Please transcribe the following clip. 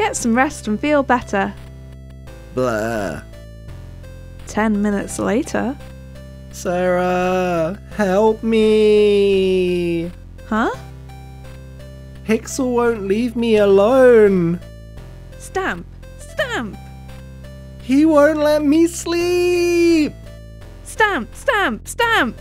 Get some rest and feel better. Blah. Ten minutes later. Sarah, help me. Huh? Pixel won't leave me alone. Stamp! Stamp! He won't let me sleep. Stamp! Stamp! Stamp!